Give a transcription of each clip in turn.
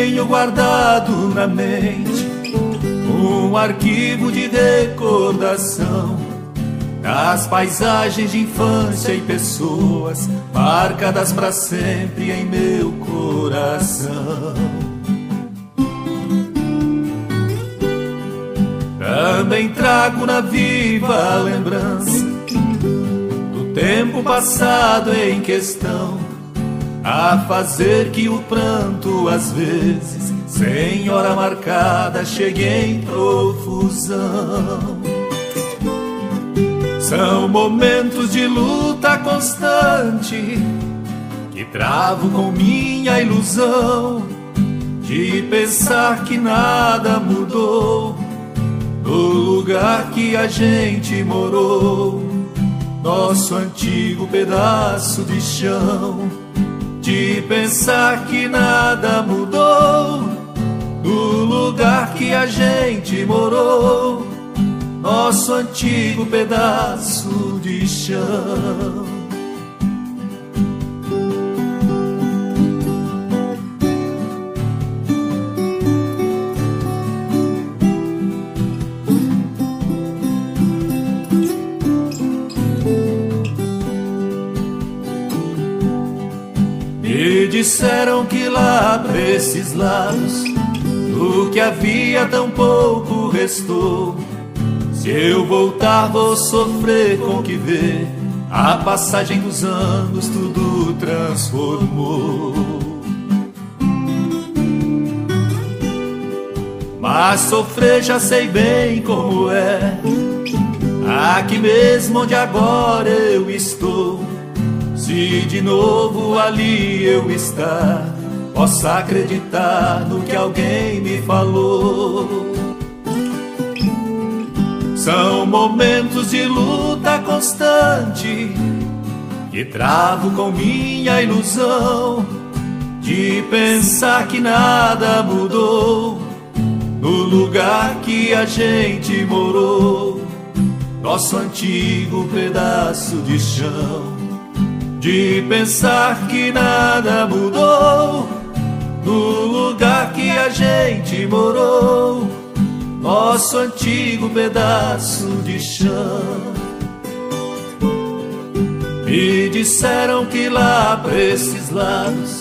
Eu mantenho guardado na mente um arquivo de recordação das paisagens de infância e pessoas marcadas para sempre em meu coração. Também trago na viva lembrança do tempo passado em questão, a fazer que o pranto às vezes, sem hora marcada, chegue em profusão. São momentos de luta constante que travo com minha ilusão de pensar que nada mudou no lugar que a gente morou, nosso antigo pedaço de chão. De pensar que nada mudou no lugar que a gente morou, nosso antigo pedaço de chão. Disseram que lá pra esses lados do que havia tão pouco restou. Se eu voltar, vou sofrer com o que ver. A passagem dos anos tudo transformou. Mas sofrer já sei bem como é. Aqui mesmo onde agora eu estou. Se de novo ali eu estar, possa acreditar no que alguém me falou. São momentos de luta constante que travo com minha ilusão de pensar que nada mudou no lugar que a gente morou, nosso antigo pedaço de chão. De pensar que nada mudou no lugar que a gente morou nosso antigo pedaço de chão. Me disseram que lá pra esses lados,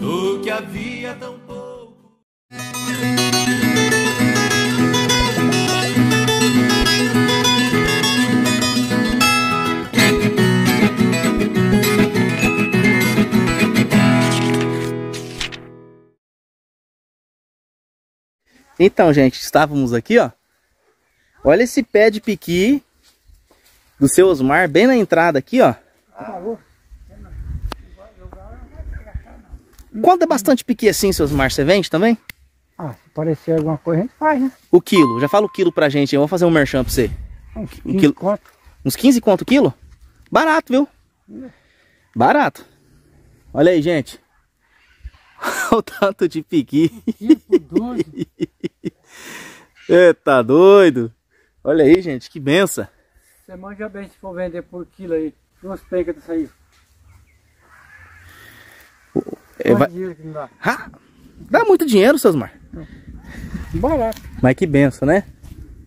do que havia Então, gente, estávamos aqui, ó. Olha esse pé de piqui do seu Osmar, bem na entrada aqui, ó. Quanto é bastante piqui assim, seu Osmar? Você vende também? Ah, se parecer alguma coisa, a gente faz, né? O quilo, já fala o quilo pra gente, eu vou fazer um merchan pra você. Uns Um 15 quilo. conto. Uns 15 conto o quilo? Barato, viu? Barato. Olha aí, gente. o tanto de piqui. Tipo doido. Eita, doido. Olha aí, gente, que benção. Você manja bem se for vender por quilo aí. Duas pegas dessa aí. É, vai- dá? Ah, dá muito dinheiro, seus mar. Barato. Mas que benção, né?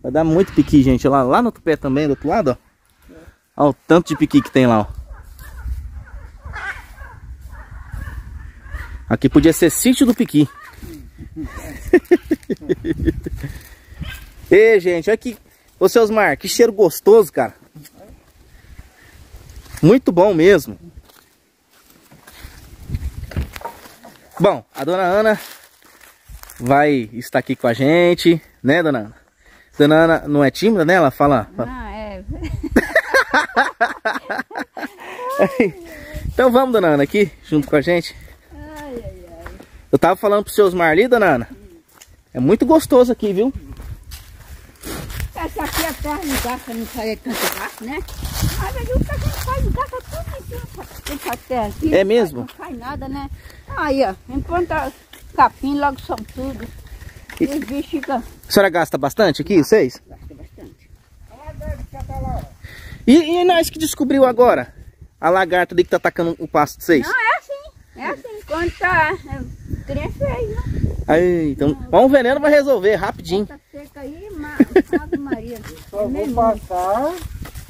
Vai dar muito piqui, gente. Lá, lá no tupé também, do outro lado, ó. Olha o tanto de piqui que tem lá, ó. Aqui podia ser sítio do piqui. Ei, gente, olha que... Ô, seus mar, que cheiro gostoso, cara. Muito bom mesmo. Bom, a dona Ana vai estar aqui com a gente, né, dona Ana? Dona Ana não é tímida, né? Ela fala. Ah, é. Então vamos, dona Ana, aqui, junto com a gente. Eu tava falando pro seus Marli, dona Ana. É muito gostoso aqui, viu? Essa aqui é a terra não gasta, não sai tanto gasto, né? Mas aí o que a gente faz, gasta tudo em cima dessa terra aqui. É mesmo? Não faz nada, né? Aí, ó, enquanto capim, logo some tudo. E os bichos ficam... A senhora gasta bastante aqui, vocês? Gasta bastante. E, e nós que descobriu agora? A lagarta ali que tá atacando o pasto de vocês? Não, é. É assim. Quando tá... trem é feio. Aí, então, um veneno vai resolver rapidinho. Tá seca aí, Ave Maria. Só vou Mesmo. passar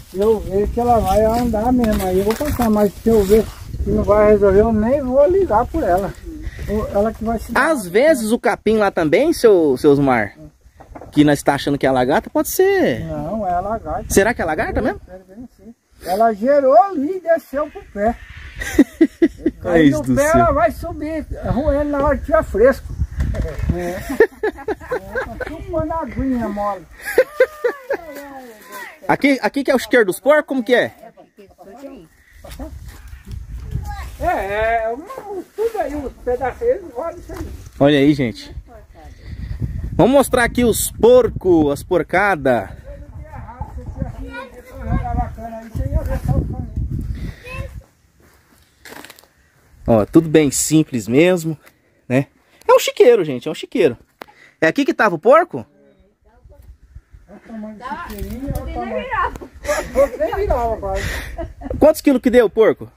se eu ver que ela vai andar mesmo. Aí eu vou passar, mas se eu ver que não vai resolver, eu nem vou ligar por ela. Ela que vai se. Às vezes o capim lá também, seu, seus mar, que nós está achando que é lagarta, pode ser. Não, é lagarta. Será que é lagarta mesmo? Bem assim. Ela gerou ali e desceu pro pé. Aí Ai, no pé ela vai subir, roendo na hora que tiver fresco. É. é chupando a aguinha mole. Aqui, aqui que é o chiqueiro dos porcos, como que é? É, é, tudo aí, os pedacinhos, olha isso aí. Olha aí, gente. Vamos mostrar aqui os porcos, as porcadas. Ó, tudo bem simples mesmo, né? É um chiqueiro, gente, é um chiqueiro. É aqui que tava o porco? Quantos quilos que deu o porco?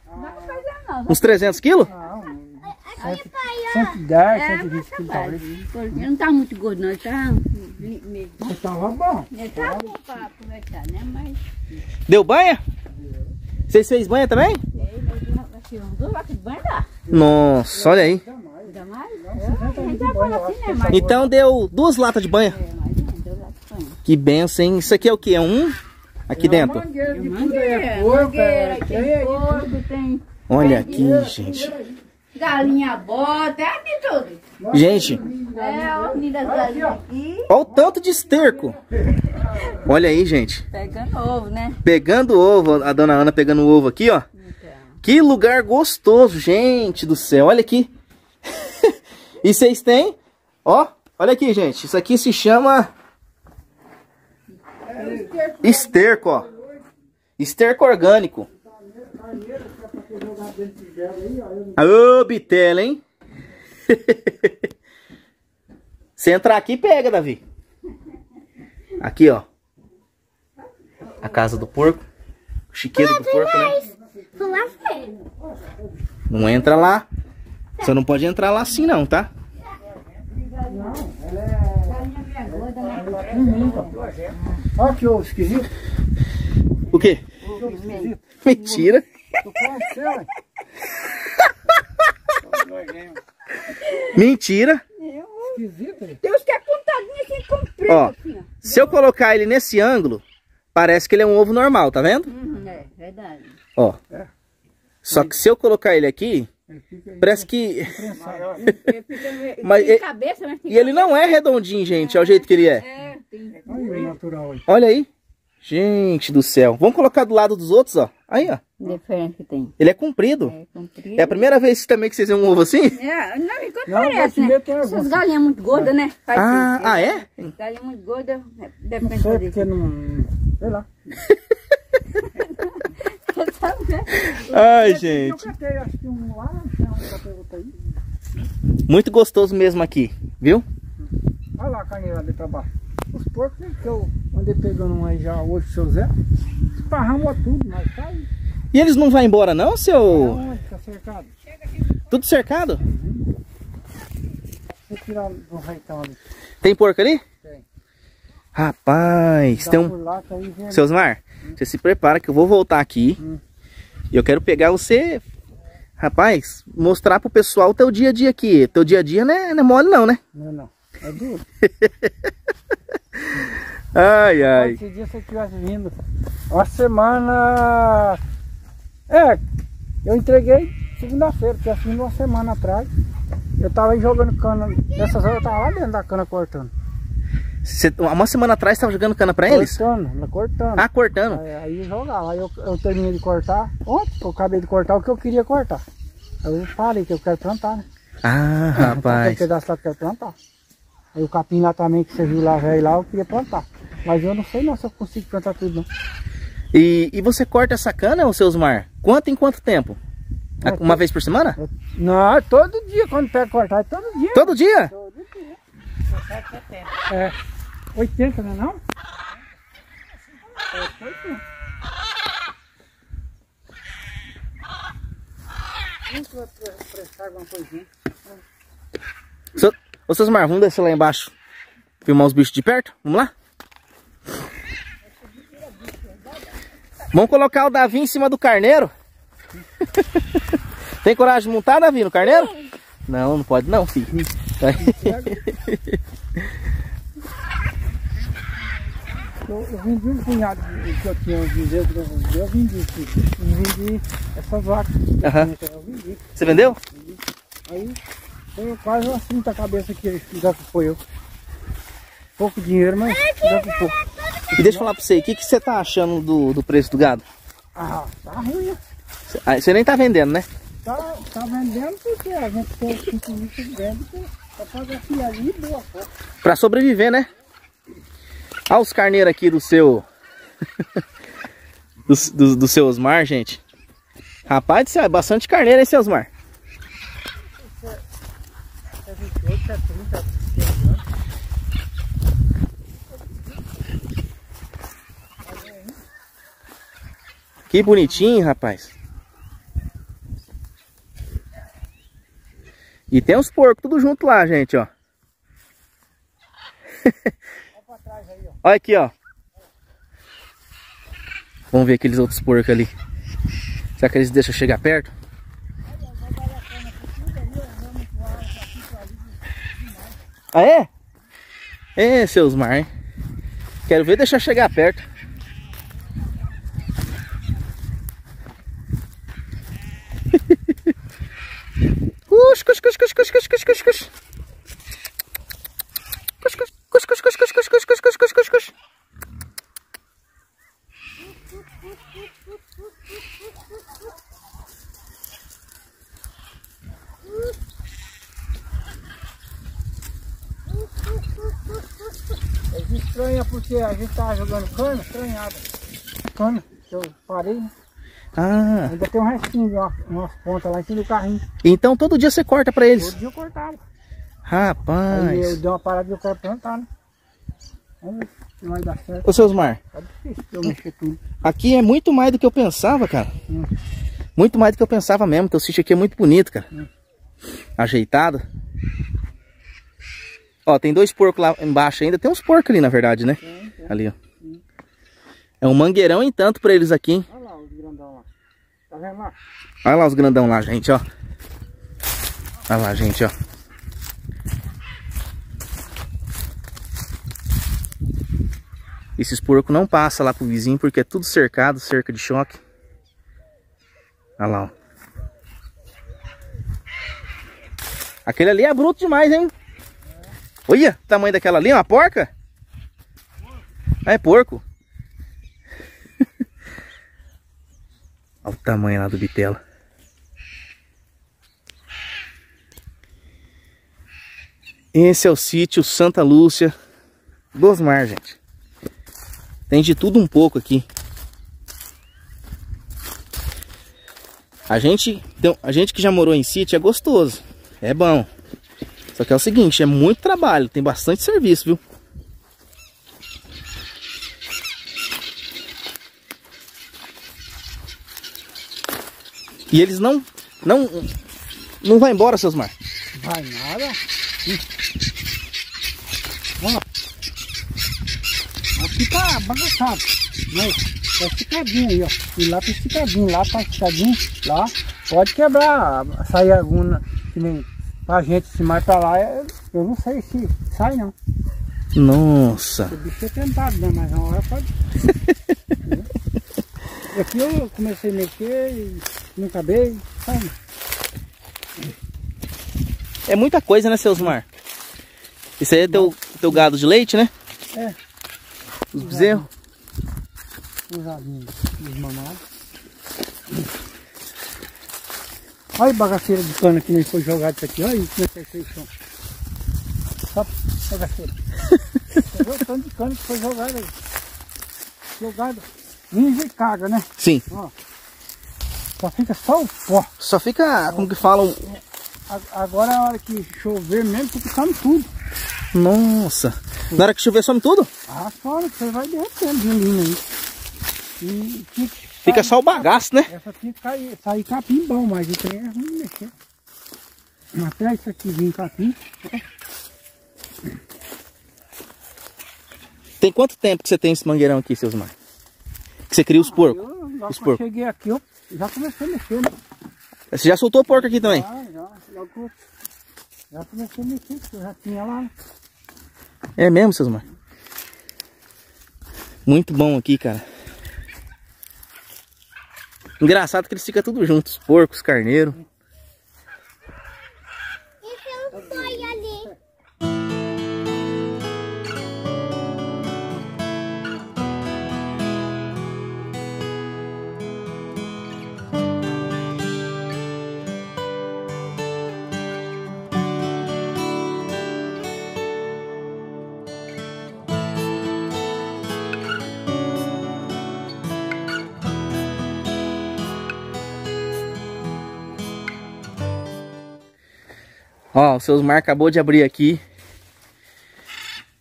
Uns 300 quilos? Não, Aí, 110, É, 120 quilos talvez. Ele não tá muito gordo, não. Ele tá. Mas tava bom. Ele tá bom pra aproveitar, né? Mas Deu banha? Vocês fez banha também? ele aqui, Nossa, olha aí. Gente assim, né? Então deu duas latas de banha. é, vacas de banho. Que benção, hein? Isso aqui é o que? É um aqui dentro? Tudo é é tem Olha aqui, gente. galinha bota, é de tudo. Gente, É, ó, das galinhas aqui. olha o tanto de esterco. Olha aí, gente. Pegando ovo, né? Pegando ovo, a dona Ana pegando o ovo aqui, ó. Que lugar gostoso, gente do céu. Olha aqui. e vocês têm, ó, olha aqui, gente. Isso aqui se chama esterco, ó. Esterco orgânico. Ô, bitela, hein? Se entrar aqui, pega, Davi. Aqui, ó. A casa do porco. O chiqueiro do porco, né? Não entra lá. Você não pode entrar lá assim não, tá? Olha que ovo esquisito. O quê? Mentira. Mentira. Esquisito, hein? Tem uns que é assim, comprido, Ó, assim, ó. se eu colocar ele nesse ângulo, parece que ele é um ovo normal, tá vendo? Uhum, é, verdade. Ó. Só que se eu colocar ele aqui, Ele parece que... Ele Mas tem e- cabeça, mas E ele não é redondinho, gente, é o jeito que ele é. É, tem. Olha aí. Gente do céu. Vamos colocar do lado dos outros, ó. Aí, ó. Diferente que tem. Ele é comprido. É comprido. É a primeira vez também que vocês veem um ovo assim? É, não, enquanto Não, parece, né? tem Essas galinhas muito gordas, né? Faz Ah, isso. ah, é? Galinha muito gorda, é, deve Não pensar sei porque não... Sei lá. Ai, gente. aí. Muito gostoso mesmo aqui, viu? Olha lá a carneira ali pra baixo. Os porcos que eu andei pegando um aí já hoje, seu Zé, esparramou tudo, mas tá. E eles não vão embora não, seu... Onde tá cercado? Tudo cercado? Vou tirar do ali. Tem porco ali? Tem. Rapaz, Dá tem um... lá, que aí Seus Mar, você se prepara que eu vou voltar aqui. Hum. E eu quero pegar você... Rapaz, mostrar pro pessoal o teu dia a dia aqui. Teu dia a dia não é, não é mole não, né? Não, não. É duro. Ai, ai. Se dia você tivesse vindo. Uma semana. É, eu entreguei segunda-feira, tivesse vindo uma semana atrás. Eu tava aí jogando cana. Nessas horas eu tava lá dentro da cana cortando. Você- uma semana atrás você tava jogando cana pra eles? Cortando, cortando. Ah, cortando. Aí, aí jogava. Aí eu, eu terminei de cortar. Ontem eu acabei de cortar o que eu queria cortar. Aí eu falei que eu quero plantar, né? Ah, rapaz. pedaço lá que eu quero plantar. Aí o capim lá também que você viu lá, velho, lá, eu queria plantar. Mas eu não sei não se eu consigo plantar tudo não. E, e você corta essa cana, ô seus Mar? Quanto em quanto tempo? É, Uma vez por semana? Eu- Não, é todo dia quando pega cortar, é todo dia. Todo dia? Todo dia. É, 80, não é não? É, 80. Deixa eu pre- prestar alguma coisinha. Ô, seus Mar, vamos descer lá embaixo. Filmar os bichos de perto? Vamos lá? Vamos colocar o Davi em cima do carneiro? Tem coragem de montar, Davi, no carneiro? Não, não pode não, filho. Eu, eu vendi um punhado de- que eu tinha de dedos, eu vendi. E vendi essas vacas. Aham. Eu vendi. Você vendeu? Aí foi quase umas 30 cabeças que já que foi eu. Pouco dinheiro, mas já que pouco. E deixa eu falar pra você, o que, que você tá achando do, do preço do gado? Ah, tá ruim, né? Cê- Você nem tá vendendo, né? Tá, tá vendendo porque a gente tem cinco litros vende pra aqui ali boa foto. Pra sobreviver, né? Olha os carneiros aqui do seu... do, do, do seu Osmar, gente. Rapaz é bastante carneiro, hein, seu Osmar? 28, 30, 30 Que bonitinho, rapaz. E tem os porcos tudo junto lá, gente, ó. Olha aqui, ó. Vamos ver aqueles outros porcos ali. Será que eles deixam chegar perto? Ah, é? É, seus mar, hein? Quero ver deixar chegar perto. Cus, cus, cus, cus, cus, cus, cus, cus, cus. Cus, cus, cus, cus, cus, cus, cus, cus, cus, cus, cus. É estranha porque a gente tava jogando cana, estranhada. Cana, eu parei, né? Ah, Ainda tem um restinho de uma- umas pontas lá em cima do carrinho. então todo dia você corta pra eles. Todo dia eu cortava. Aí eu Rapaz. dei uma parada e eu quero plantar, né? Vamos se vai dar certo. Ô, seus mar, Tá difícil eu mexer tudo. aqui é muito mais do que eu pensava, cara. Hum. Muito mais do que eu pensava mesmo, que o sítio aqui é muito bonito, cara. Hum. Ajeitado. Ó, tem dois porcos lá embaixo ainda. Tem uns porcos ali, na verdade, né? Ali, ó. É um mangueirão em tanto pra eles aqui, hein? Olha lá os grandão lá. Tá vendo lá? Olha lá os grandão lá, gente, ó. Olha lá, gente, ó. Esses porcos não passam lá pro vizinho porque é tudo cercado, cerca de choque. Olha lá, ó. Aquele ali é bruto demais, hein? Olha o tamanho daquela ali, uma porca? É porco. Olha o tamanho lá do bitela. Esse é o sítio Santa Lúcia dos Mar, gente. Tem de tudo um pouco aqui. A gente, então, a gente que já morou em sítio é gostoso, é bom. Só que é o seguinte, é muito trabalho, tem bastante serviço, viu? E eles não, não, não vai embora, seus mar. Vai nada. Ih. Ó. Aqui tá bagaçado. Mas tá esticadinho aí, ó. E lá tá esticadinho, lá tá esticadinho. Lá pode quebrar, sair alguma. Que nem pra gente, se mais pra lá, é- eu não sei se sai não. Nossa. O bicho é tentado, né? Mas na hora pode. e aqui eu comecei a mexer e não acabei, sabe? É muita coisa, né, seus mar? Isso aí é teu, teu gado de leite, né? É. Os bezerros. usadinho desmamado. Olha a bagaceira de cana que nem foi jogado isso aqui. Olha isso, como é que é feio o chão. Só bagaceira. Você viu o tanto de cana que foi jogado aí? Jogado. Ninja e caga, né? Sim. Só fica só o pó. Só fica, como que falam, Agora a hora que chover mesmo, fica ficando tudo. nossa. Na hora que chover some tudo? Ah, fora, você vai derretendo de linha aí. E Fica sair- só o bagaço, né? Essa cair, sair capim bom, mas o trem é ruim mexer. Até isso aqui pra aqui. Tem quanto tempo que você tem esse mangueirão aqui, seus mar? Que você cria os porcos? Eu, logo Os que eu porcos. cheguei aqui, eu já comecei a mexer, né? Você já soltou porco aqui também? Já, já, logo já comecei a mexer, eu já tinha lá. É mesmo, seus mar? Muito bom aqui, cara. Engraçado que eles ficam tudo juntos, porcos, carneiro. Ó, o seus mar acabou de abrir aqui.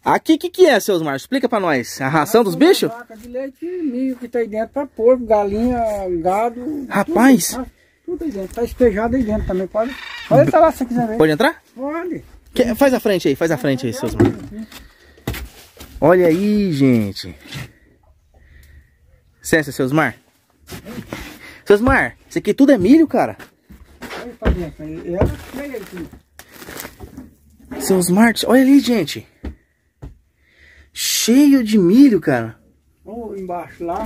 Aqui, o que, que é, seus mar? Explica pra nós. A ração dos bichos? Vaca de leite e milho que tá aí dentro pra porco, galinha, gado. Rapaz. Tudo, tá, tudo aí dentro. Tá espejado aí dentro também. Pode, pode entrar lá se você quiser ver. Pode entrar? Pode. Que- Faz a frente aí, faz a frente aí, seus mar. Olha aí, gente. Cessa, seus mar. Seus mar, isso aqui tudo é milho, cara. Aí pra dentro. aí. Ela. Seus Marte, olha ali, gente. Cheio de milho, cara. Ou embaixo lá.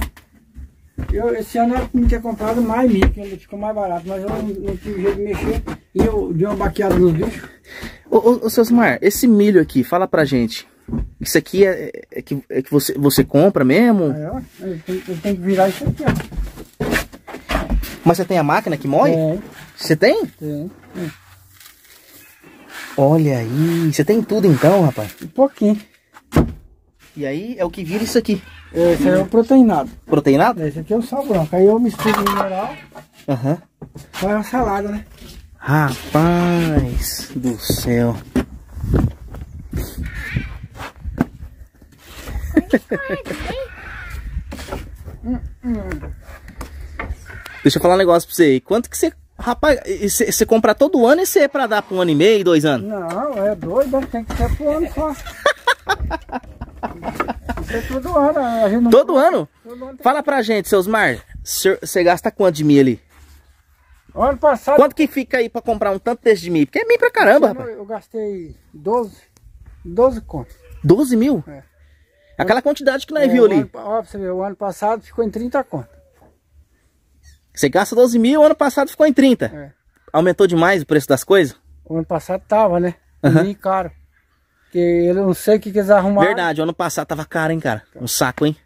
Eu, esse ano eu não tinha comprado mais milho, que ele ficou mais barato, mas eu não, não tive jeito de mexer. E eu dei uma baqueada nos bichos. Ô, ô, ô seus Mar, esse milho aqui, fala pra gente. Isso aqui é, é que, é que você, você compra mesmo? Ó, eu tenho, eu tenho que virar isso aqui, ó. Mas você tem a máquina que moe? Tem, Você tem? tem. Olha aí, você tem tudo então, rapaz. Um pouquinho. E aí é o que vira isso aqui. Esse é o proteinado. Proteinado? Esse aqui é o sal branco. Aí eu misturo o mineral, Aham. faz uma salada, né? Rapaz do céu. Deixa eu falar um negócio pra você aí. Quanto que você. Rapaz, você compra todo ano e você é pra dar pra um ano e meio, dois anos? Não, é doido, né? tem que ser pro ano só. Isso é todo ano, não... Todo ano? Todo ano Fala pra gente, seus Mar. Você gasta quanto de milho ali? Ano passado Quanto que fica aí pra comprar um tanto desse de milho? Porque é milho pra caramba, rapaz. eu gastei 12, 12 contos. 12 mil? É. Aquela quantidade que nós É, viu ali. ano- Ó, você ver, o ano passado ficou em 30 contos. Você gasta 12 mil, o ano passado ficou em 30. É. Aumentou demais o preço das coisas? O ano passado tava, né? Aham. Bem caro. Porque eu não sei o que, que eles arrumaram. Verdade, o ano passado tava caro, hein, cara? Um saco, hein?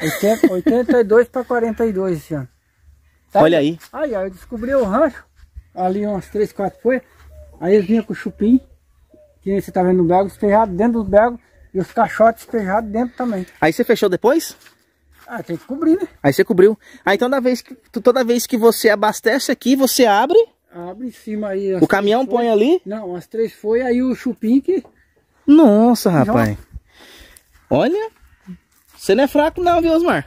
80, 82 para 42 esse ano. Tá Olha aí. Aí, ó, eu descobri o rancho, ali umas 3, 4 folhas. Aí eles vinham com o chupim, que você tá vendo no bego, despejado dentro do bego, e os caixotes despejados dentro também. Aí você fechou depois? Ah, tem que cobrir, né? Aí você cobriu. Aí toda vez que, toda vez que você abastece aqui, você abre, Abre em cima aí. o caminhão põe ali. Não, as três folhas, aí o chupim que... Nossa, rapaz. Olha, você não é fraco não, viu, Osmar?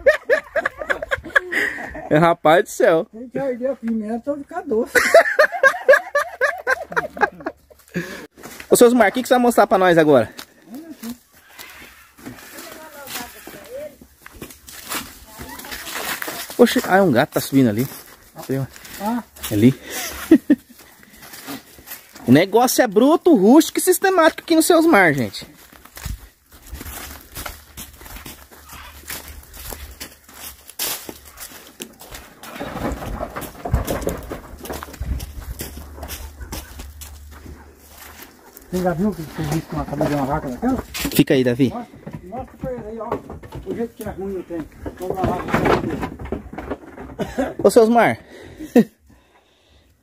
é rapaz do céu. Tem que arder a pimenta ou ficar doce. Ô, seu Osmar, o que, que você vai mostrar pra nós agora? Poxa, ah, é um gato tá subindo ali. Ah, Ali. o negócio é bruto, rústico e sistemático aqui no seus mar, gente. você já viu que você viu com a cabeça de uma vaca daquela? Fica aí, Davi. Mostra, mostra pra ele aí, ó. O jeito que é ruim o tempo. Vamos lá, vaca. Ô, seus mar.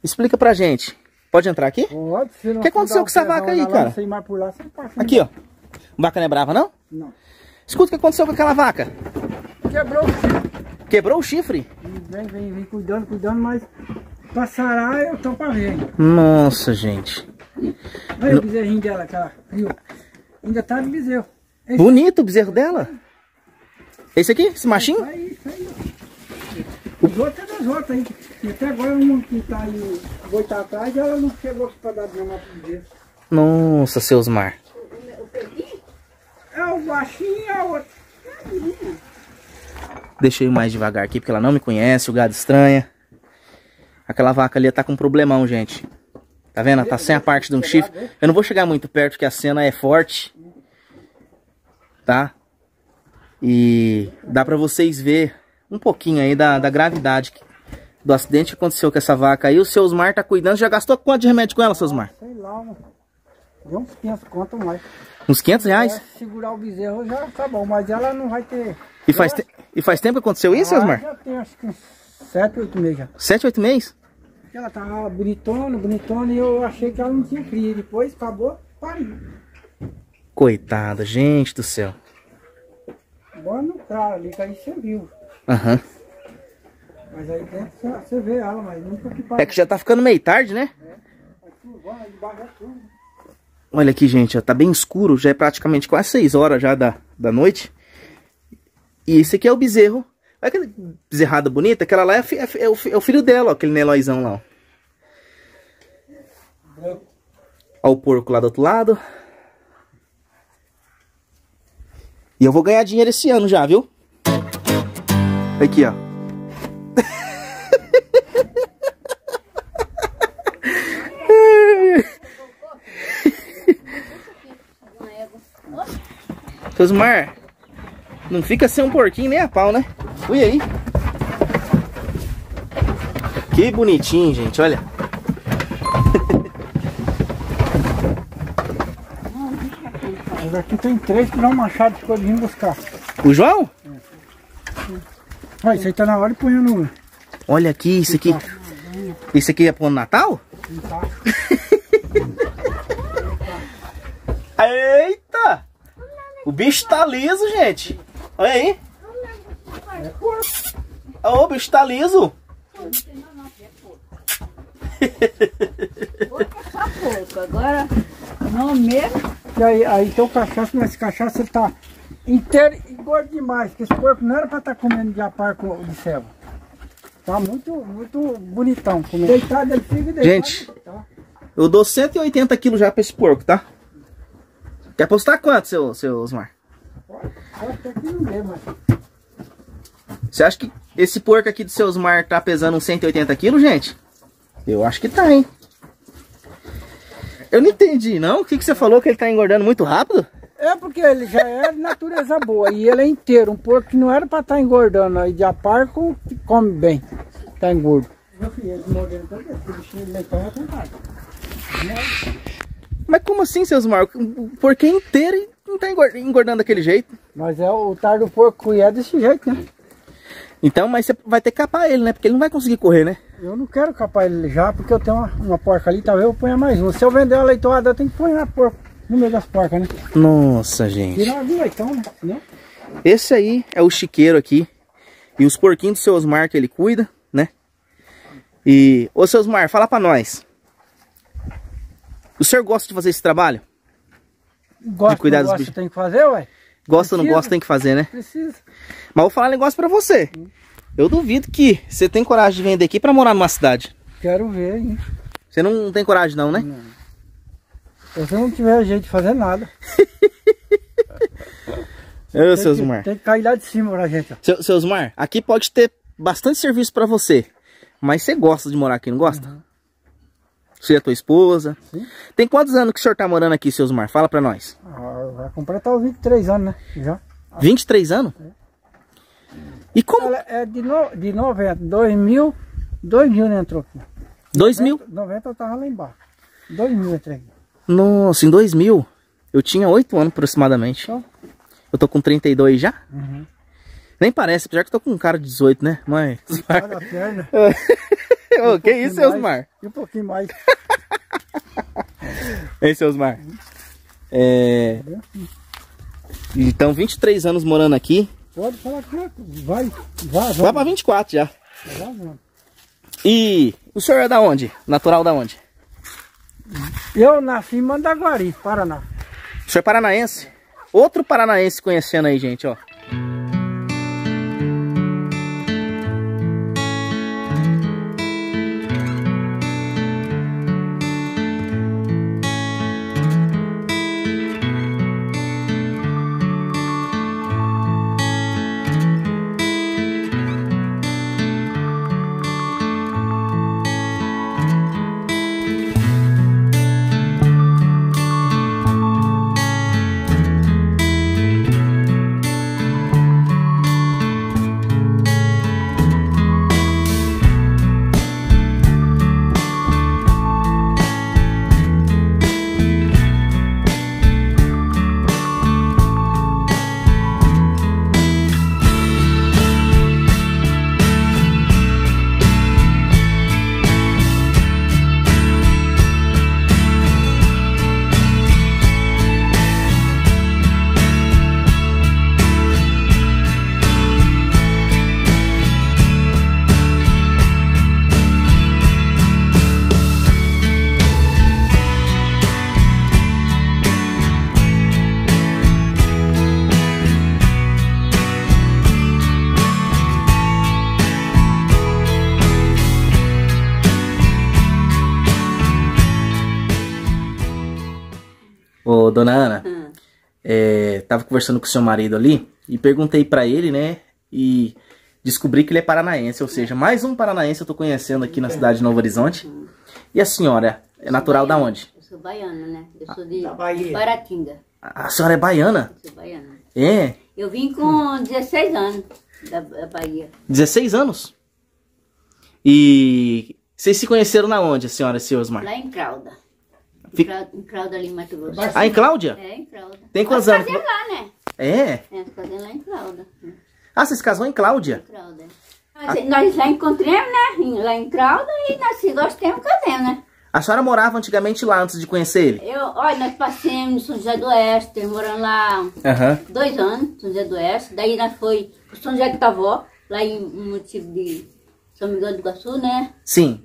Explica pra gente. Pode entrar aqui? Pode, O que aconteceu com essa vaca aí, lá, cara? Mais por lá, você passa. Aqui, ó. Vaca não é brava, não? Não. Escuta o que aconteceu com aquela vaca. Quebrou o chifre. Quebrou o chifre? Vem, vem, vem cuidando, cuidando, mas pra sarar eu tô pra ver. Nossa, gente. Olha o bezerrinho dela, aquela. Viu? Ainda tá de bezerro. Esse Bonito o bezerro dela. Esse aqui? Esse machinho? aí, isso aí. Os outros é dos outros aí. E até agora uma que tá aí, boi tá atrás, ela não chegou aqui pra dar de mamar pro bezerro. Nossa, seus mar. É o baixinho e a outra. Deixa eu ir mais devagar aqui, porque ela não me conhece, o gado estranha. Aquela vaca ali tá com um problemão, gente. Tá vendo? Ela tá sem a parte de um chifre. Eu não vou chegar muito perto, porque a cena é forte. Tá? E dá pra vocês ver um pouquinho aí da, da gravidade do acidente que aconteceu com essa vaca aí. O seu Osmar tá cuidando. Já gastou quanto de remédio com ela, seu Osmar? Sei lá, mano. Deu uns 500 conto mais. Uns 500 reais? É, segurar o bezerro já tá bom, mas ela não vai ter. E faz, te- e faz tempo que aconteceu isso, seu Ah, Osmar? Já tem acho que uns 7, 8 meses já. 7, 8 meses? Ela tava bonitona, bonitona e eu achei que ela não tinha cria. Depois acabou, pariu. Coitada, gente do céu. Bora no cara ali, que aí você viu. Aham. Mas aí dentro você- vê ela, mas nunca que pariu. É que já tá ficando meio tarde, né? É. Olha aqui, gente, ó, tá bem escuro, já é praticamente quase 6 horas já da, da noite. E esse aqui é o bezerro. Olha aquele bezerrada bonita, aquela lá é, é é o, é o filho dela, ó, aquele Neloizão lá, ó. Ó o porco lá do outro lado. E eu vou ganhar dinheiro esse ano já, viu? Aqui, ó. Sosmar, não fica sem um porquinho nem a pau, né? Fui aí. Que bonitinho, gente, olha. Mas aqui tem três que não machado ficou de vir buscar. O João? Olha, isso aí tá na hora de pôr no. Olha aqui, isso aqui. Isso aqui é pro Natal? Eita! O bicho tá liso, gente. Olha aí. Ô, o bicho tá liso. Agora, não mesmo. E aí, aí tem o cachaça, mas esse cachaça ele tá inteiro e gordo demais. Que esse porco não era pra estar comendo de apar com de céu. Tá muito, muito bonitão. Comendo. Deitado, ele fica deitado. Gente. Tá. Eu dou 180 quilos já pra esse porco, tá? Quer apostar quanto, seu, seu Osmar? Pode ter que não ver, mas. Você acha que esse porco aqui do seu Osmar tá pesando uns 180 quilos, gente? Eu acho que tá, hein? Eu não entendi, não? O que, que você falou que ele tá engordando muito rápido? É porque ele já é de natureza boa e ele é inteiro. Um porco que não era pra estar engordando aí de apar com que come bem. Tá engordo. Meu filho, ele mordendo todo esse bichinho de leitão vontade. Mas como assim, seus Osmar? O porco é inteiro e não tá engor- engordando daquele jeito. Mas é o tar do porco e é desse jeito, né? Então, mas você vai ter que capar ele, né? Porque ele não vai conseguir correr, né? Eu não quero capar ele já, porque eu tenho uma, uma porca ali, talvez eu ponha mais uma. Se eu vender a leitoada, eu tenho que pôr na porca, no meio das porcas, né? Nossa, gente. Leitão, né? Esse aí é o chiqueiro aqui. E os porquinhos do seu Osmar que ele cuida, né? E, ô seu Osmar, fala pra nós. O senhor gosta de fazer esse trabalho? Gosta, cuidar não dos gosta, bichos. tem que fazer, ué? Gosta ou não gosta, tem que fazer, né? Precisa. Mas vou falar um negócio pra você. Eu duvido que você tem coragem de vender aqui pra morar numa cidade. Quero ver, hein? Você não tem coragem não, né? Se você não tiver jeito de fazer nada, Ô, seu tem, que, Osmar. tem que cair lá de cima pra gente, ó. Seu, seu Osmar, aqui pode ter bastante serviço pra você. Mas você gosta de morar aqui, não gosta? Você e a tua esposa. Sim. Tem quantos anos que o senhor tá morando aqui, seu Osmar? Fala pra nós. Ah, Vai completar os 23 anos, né? Já. 23 anos? E como? Ela é de, no, de 90, 2000, 2000 né, entrou aqui. 2000? 90 eu tava lá embaixo. 2000 eu entrei aqui. Nossa, em 2000 eu tinha 8 anos aproximadamente. Eu tô com 32 já? Uhum. Nem parece, apesar que eu tô com um cara de 18, né? Mas. Olha a perna. Ô, que isso, mais, Osmar? E um pouquinho mais. Hein, seu Osmar? É. Então, 23 anos morando aqui. Pode falar que vai, vai, Vai pra 24 já. vai, vai. E o senhor é da onde? Natural da onde? Eu nasci em Mandaguari, Paraná. O senhor é paranaense? Outro paranaense conhecendo aí, gente, ó. Ô, dona Ana, Hum. é, tava conversando com o seu marido ali e perguntei pra ele, né? E descobri que ele é paranaense, ou seja, mais um paranaense eu tô conhecendo aqui na cidade de Novo Horizonte. E a senhora é natural da onde? Eu sou baiana, né? Eu sou de Da Bahia. Baratinga. A senhora é baiana? Eu sou baiana. É, Eu vim com 16 anos da, da Bahia. 16 anos. E vocês se conheceram na onde, a senhora e seu Osmar? Lá em Crauda. Em Fi- Crauda, em Crauda ali em Mato Grosso. Ah, em Cláudia? É, em Crauda. Tem quantos anos? lá, né? É? É, lá em. Em Ah, vocês casou em Cláudia? Crauda. Nós, nós lá encontramos, né? em- Lá em Crauda e nós se gostamos, casamos, né? A senhora morava antigamente lá antes de conhecer ele? Eu, olha, nós passamos no São José do Oeste, morando lá Aham. dois anos, São José do Oeste. Daí nós foi pro São José do Tavó, lá em um motivo de São Miguel do Iguaçu, né? Sim.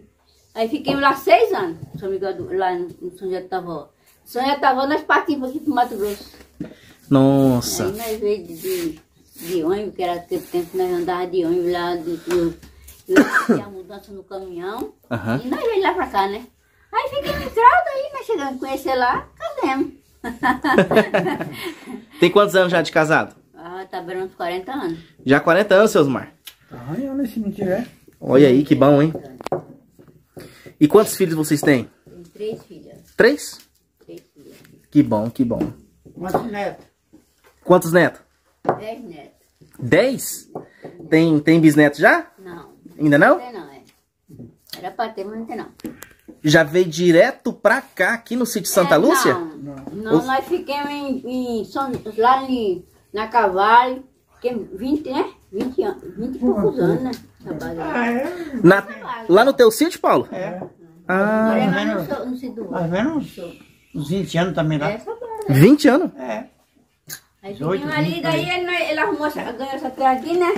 Aí fiquemos lá seis anos, São Miguel do, lá no no São José do Tavó. São José do Tavó nós partimos aqui pro Mato Grosso. Nossa. Aí nós veio de, de, de ônibus, que era aquele tempo que nós andávamos de ônibus lá, de, de, de, a mudança no caminhão. Aham. E nós veio lá pra cá, né? Aí fiquemos em Crauda, aí nós chegamos a conhecer lá, casamos. Tem quantos anos já de casado? ah, tá beirando uns 40 anos. Já 40 anos, seus Osmar. Tá arranhando se não tiver. Olha aí, que bom, hein? E quantos filhos vocês têm? Tem três filhas, Três? três filhas. Que bom, que bom. Quantos netos? Quantos netos? Dez netos. Dez? Tem, tem bisneto já? Não, Ainda não não? tem não, é. Era pra ter, mas não tem não. Já veio direto pra cá, aqui no sítio Santa É, Lúcia? Não, não, nós ficamos em, em São, lá em, na Cavalho, fiquemos 20, né? 20 anos, 20 e poucos anos, né? Ah, é? Na- lá no teu sítio, Paulo? É. Ah, Agora lá no, no Cidu. Mais menos uns, uns 20 anos também lá. É, só pra- 20 anos? É. Aí 18, ficamos ali, 20 daí ele, ele arrumou essa, ganhou essa terra aqui, né?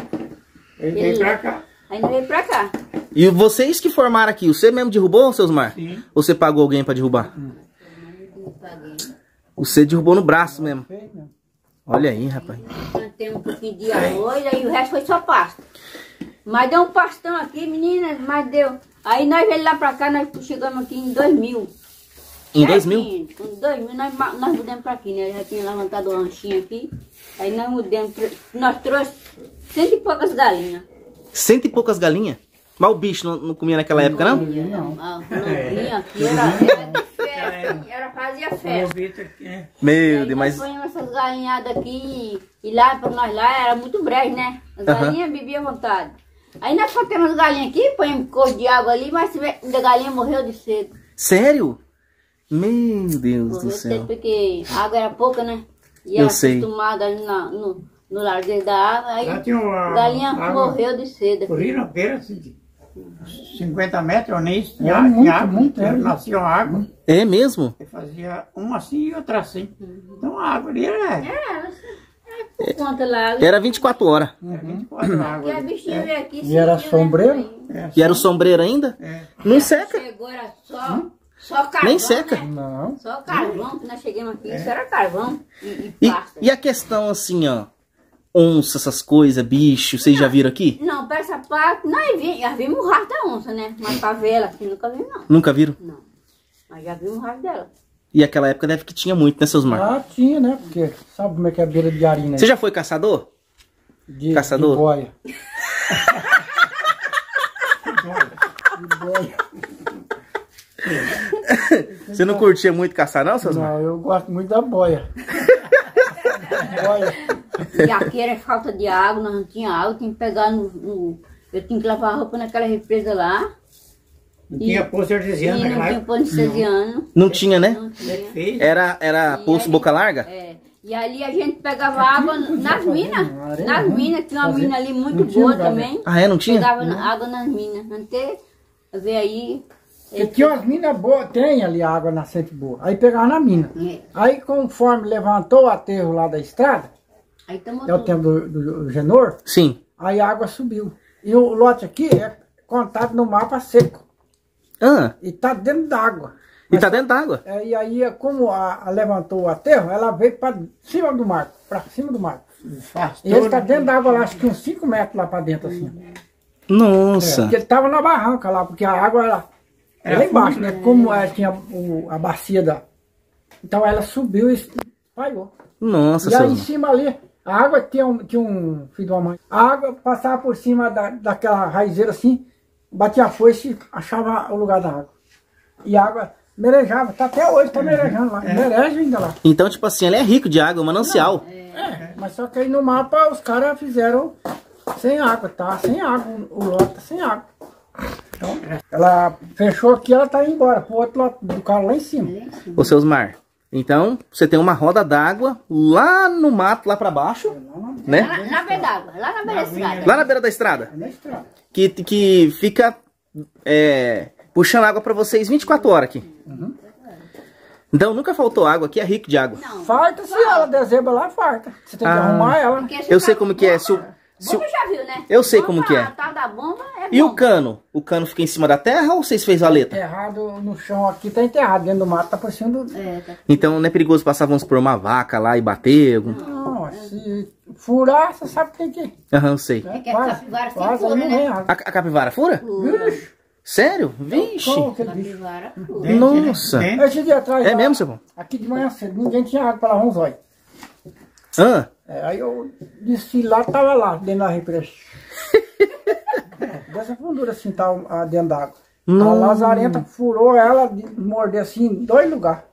Ele veio pra cá. Aí nós veio pra cá. E vocês que formaram aqui, você mesmo derrubou, seus Mar? Sim. Ou você pagou alguém pra derrubar? Eu paguei. Você derrubou no braço mesmo. Né? Olha aí, rapaz. Plantei um pouquinho de arroz, aí o resto foi só pasto. Mas deu um pastão aqui, meninas, mas deu. Aí nós veio lá pra cá, nós chegamos aqui em 2000. Em 2000? Certinho, Em 2000 nós, nós mudamos pra aqui, né? Já tinha levantado o ranchinho aqui. Aí nós mudamos, nós trouxemos cento e poucas galinhas. Cento e poucas galinhas? Mas o bicho não, não comia naquela época, não? Não. A novinha aqui era, era de festa, era, fazia O festa. Né? Meu Deus, mas... põemos essas galinhadas aqui e lá pra nós lá era muito breve, né? As galinhas bebiam à vontade. Aí nós só temos as galinhas aqui, põemos cor de água ali, mas a galinha morreu de cedo. Sério? Meu Deus Morreu do de cedo céu. porque a água era pouca, né? E Eu sei. acostumada ali na, no, no largueiro da água, aí a galinha água- morreu de cedo. Corria na beira, assim, 50 metros, ou nem isso. É Tinha, muito, tinha água, muito, é. nascia uma água. É mesmo? E fazia uma assim e outra assim. Então a água ali era, É, ela é por conta lá. Era 24 horas. era 24 água. Bichinha veio aqui. E era né? sombreiro? É, E era o sombreiro ainda? é. Não seca. Chegou, era só, só carvão. Nem seca. Né? Não. Só carvão, que nós chegamos aqui, isso era carvão e, e E, e a questão assim, ó. Onça, essas coisas, bicho, vocês já viram aqui? Não, para essa parte, nós vimos, já vimos o rastro da onça, né? Mas favela assim, nunca vimos não. Nunca viram? Não. Mas já vimos o rastro dela. E aquela época deve que tinha muito, né, seus mar? Ah, tinha, né? Porque sabe como é que é a beira de arina? Você já foi caçador? de, caçador? De boia. de boia. Você não curtia muito caçar, não, seus mar? Não, eu gosto muito da boia. E aqui era falta de água, nós não tinha água, tinha que pegar no, no- Eu tinha que lavar a roupa naquela represa lá. Não tinha poço E artesiano não naquela tinha época. pano cesiano. Não tinha, né? Não tinha. Fez. Era, era E poço aí- boca larga? É. E ali a gente pegava água nas minas. Nas né? minas, tinha uma mina ali muito Não boa né? também. Ah, é? Não tinha? Pegava água nas minas. Até ver aí. Porque tinha umas minas boas, tem ali água nascente boa. Aí pegava na mina. É. Aí conforme levantou o aterro lá da estrada, Aí é o tempo do, do, do Genor, Sim. aí a água subiu. E o lote aqui é contado no mapa seco. Ah, E tá dentro d'água. e tá dentro d'água. É, e aí, como a, a levantou o aterro, ela veio para cima do mar, para cima do mar. Afastou, E ele tá né? dentro da água lá, acho que uns 5 metros lá para dentro, assim. É, Nossa. porque ele tava na barranca lá, porque a água era, Era lá embaixo, né? Como é, tinha o- a bacia da, Então ela subiu e espalhou. Nossa, E aí seu em cima ali, a água tinha um, tinha um filho de uma mãe. A água passava por cima da, daquela raizeira assim, batia a foice e achava o lugar da água. E a água merejava, tá até hoje, tá merejando lá. Mereja ainda lá. Então, tipo assim, ele é rico de água, é um manancial. É, mas só que aí no mapa os caras fizeram sem água, tá? Sem água, o lote tá sem água. Então, ela fechou aqui, ela tá indo embora pro outro lote do cara lá em cima. Ô, seus mar. Então, você tem uma roda d'água lá no mato, lá pra baixo, Lá né? na, na beira d'água, lá na beira da estrada. Lá na beira da estrada. É na estrada. Que, que fica é, puxando água pra vocês 24 horas aqui. Então, nunca faltou água aqui, é rico de água. Não. Farta se ela dezembro lá, farta. Você tem que Ah. arrumar ela. Eu sei como que é, se o- se o- Bomba já viu, né? Eu sei Bomba, como que é. A tal da bomba é E o cano? O cano fica em cima da terra ou vocês fez valeta? Enterrado no chão aqui, tá enterrado. Dentro do mato tá por cima do. É, tá. Então não é perigoso passar, vamos por uma vaca lá e bater? algum- Não, se furar, você sabe o que que Aham, eu sei. é. que a capivara quase fura, não né? A, a capivara fura? Vixe, Sério? Vixe! como aquele bicho. Capivara. Nossa! Esse dia atrás. É lá, mesmo, seu bom? Aqui de manhã cedo, ninguém tinha água pra lavar uns olhos. Ah, É, aí eu desci lá, tava lá, dentro da represa. É, dessa fundura assim, tá ah, dentro da água. A Nossa. lazarenta furou ela, de morder assim, em dois lugares.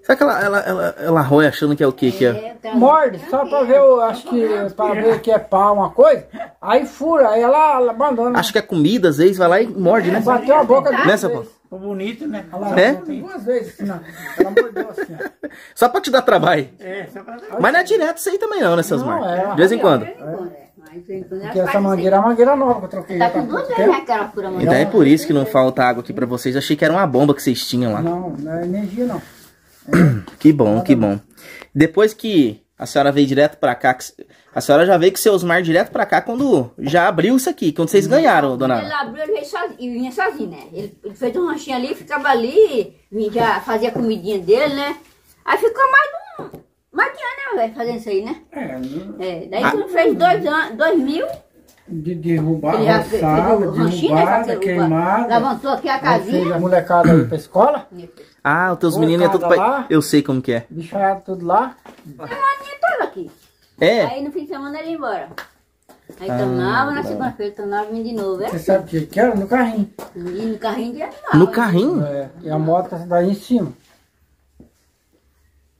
será que ela, ela, ela, ela rói achando que é o quê? Que é... É, tá- Morde, só pra ver, eu acho que pra ver que é pau, uma coisa. Aí fura, aí ela, ela abandona. Acho que é comida, às vezes vai lá e morde, né? Bateu a boca seu vezes. bom? Ficou bonito, né? Ela É? duas vezes, assim, ela mordeu assim. ó. Só pra te dar trabalho. É, só pra... Mas não é direto isso aí também não, né, seus Não, mar? é. De vez em quando. É, Porque essa mangueira é uma mangueira nova que eu troquei. Tá com duas vezes né, aquela fura Então mangueira. é por isso que não falta água aqui pra vocês. Eu achei que era uma bomba que vocês tinham lá. Não, não é energia não. Que bom, que bom. Depois que a senhora veio direto pra cá, a senhora já veio com seus mar direto pra cá quando já abriu isso aqui, quando vocês ganharam, dona Ele Ana. abriu, ele veio sozinho, e vinha sozinho, né? Ele, ele fez um ranchinho ali, ficava ali, vinha, já fazia a comidinha dele, né? Aí ficou mais de um, mais de ano, né, velho, fazendo isso aí, né? É, É, daí quando fez dois, anos, dois mil, de derrubar, ele roçada, né? derrubada, queimada. Levantou aqui a casinha. a molecada aí pra escola, Ah, os teus meninos é tudo pai. lá. Eu sei como que é. bichaiada tudo lá. Semaninha toda aqui. É? Aí no fim de semana ele ia embora. Aí Ah, tornava, na segunda-feira tornava vindo de novo, é? Você sabe o que que era? No carrinho. E no carrinho de animal. No né? carrinho? É, e a moto daí em cima.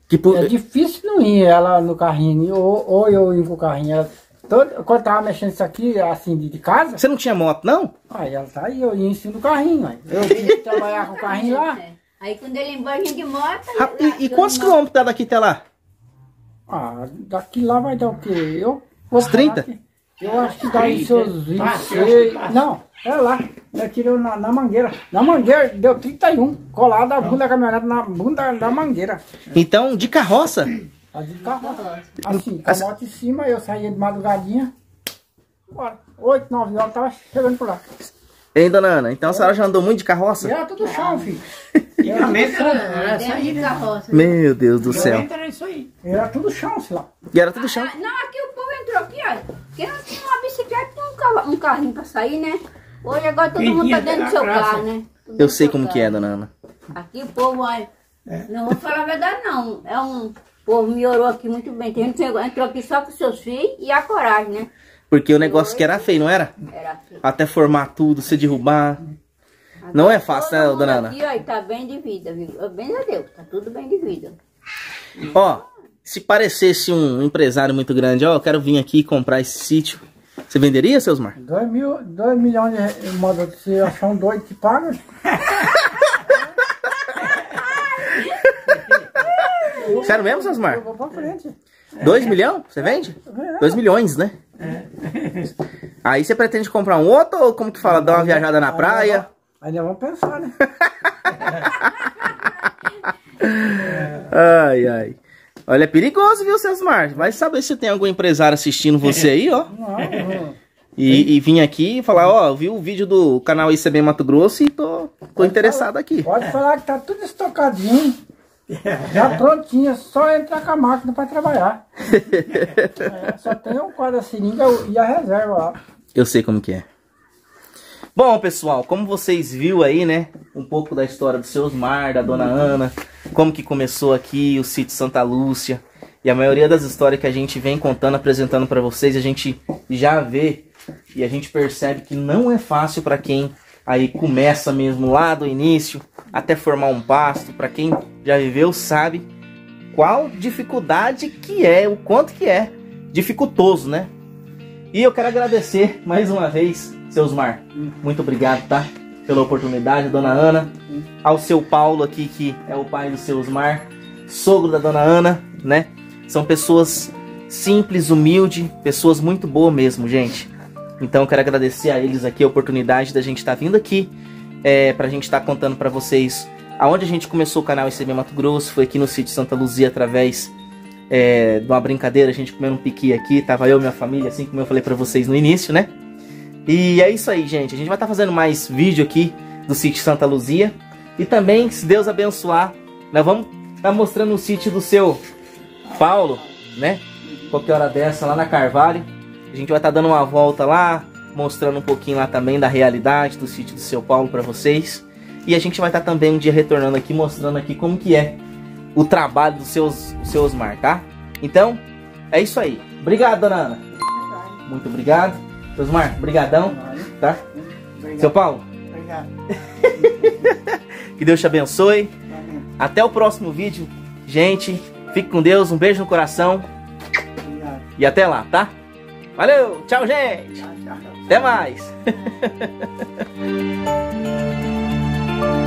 Que por... É difícil não ir ela no carrinho, ou, ou eu ir com o carrinho. Ela, todo, quando tava mexendo isso aqui, assim, de, de casa, Você não tinha moto, não? aí ela tá aí, eu ia em cima do carrinho. Aí. Eu vim trabalhar com o carrinho lá. É. Aí quando ele ia embora, a gente de moto. Lá- E, e quantos quilômetros dá daqui até lá? Ah, daqui lá vai dar o quê? Eu Uns falar 30? que- Eu acho que dá aí seus 26. Não, é lá. Eu tirei na, na mangueira. Na mangueira deu 31. Colado a bunda da caminhonete na bunda da mangueira. Então, de carroça? Tá de carro. Assim, com a moto em cima, eu saía de madrugadinha. Bora. 8, 9 horas, tava chegando por lá. Hein, dona Ana? Então a senhora já andou muito de E carroça? era tudo chão, filho. Era, de né? carroça. Meu Deus do céu. Era isso aí. Era tudo chão, sei lá. E era tudo chão. Ah, não, aqui o povo entrou aqui, ó. Porque não tinha uma bicicleta, tinha um, um carrinho pra sair, né? Hoje agora todo mundo tá dentro do seu carro, né? Tudo Eu sei como seu que é, carro. dona Ana. Aqui o povo, olha, não vou falar a verdade não, é um o povo melhorou aqui muito bem. Tem gente que entrou aqui só com seus filhos e a coragem, né? Porque o negócio que era feio, não era? Era assim. Até formar tudo, se derrubar. Não é fácil, né, dona Ana? Aqui, ó, tá bem de vida, viu? Bem a Deus, tá tudo bem de vida. Ó, se parecesse um empresário muito grande, ó, eu quero vir aqui comprar esse sítio. Você venderia, seus mar? 2 mil, dois milhões de modo de você achar um doido que paga. Sério mesmo, seus mar? Eu vou pra frente. Dois milhões? Você vende? Dois milhões, né? Aí você pretende comprar um outro ou como que fala? Dar uma viajada na praia? Aí nós vamos pensar, né? Ai, ai. Olha, é perigoso, viu, seus mar? Vai saber se tem algum empresário assistindo você aí, ó. Não, não. E, e vim aqui e falar, ó, eu vi o vídeo do canal ICB Mato Grosso e tô, tô interessado aqui. Pode falar que tá tudo estocadinho. Já prontinho, é só entrar com a máquina pra trabalhar. É, só tem o quadro seringa e a reserva lá. Eu sei como que é. Bom, pessoal, como vocês viram aí, né? Um pouco da história do seu Osmar, da dona Ana, como que começou aqui o sítio Santa Lúcia. E a maioria das histórias que a gente vem contando, apresentando para vocês, a gente já vê e a gente percebe que não é fácil para quem aí começa mesmo lá do início até formar um pasto. Para quem já viveu sabe qual dificuldade que é, o quanto que é dificultoso, né? E eu quero agradecer mais uma vez, seus Mar. Muito obrigado, tá? Pela oportunidade, dona Ana. Ao seu Paulo aqui, que é o pai do seus Mar, sogro da dona Ana, né? São pessoas simples, humildes, pessoas muito boas mesmo, gente. Então eu quero agradecer a eles aqui a oportunidade da gente estar tá vindo aqui é, para a gente estar tá contando para vocês aonde a gente começou o canal ICB Mato Grosso, foi aqui no sítio Santa Luzia através é, de uma brincadeira, a gente comendo um piqui aqui, tava eu e minha família, assim como eu falei para vocês no início, né? E é isso aí, gente. A gente vai estar tá fazendo mais vídeo aqui do sítio Santa Luzia. E também, se Deus abençoar, nós vamos estar tá mostrando o sítio do seu Paulo, né? Qualquer hora dessa, lá na Carvalho. A gente vai estar tá dando uma volta lá, mostrando um pouquinho lá também da realidade do sítio do seu Paulo para vocês. E a gente vai estar tá também um dia retornando aqui, mostrando aqui como que é o trabalho dos seus, seus Osmar, tá? Então, é isso aí. Obrigado, dona Ana. Muito obrigado. Osmar, brigadão, tá? Obrigado. Seu Paulo? Obrigado. que Deus te abençoe. Até o próximo vídeo. Gente, fique com Deus. Um beijo no coração. Obrigado. E até lá, tá? Valeu. Tchau, gente. Tchau, tchau. Até mais!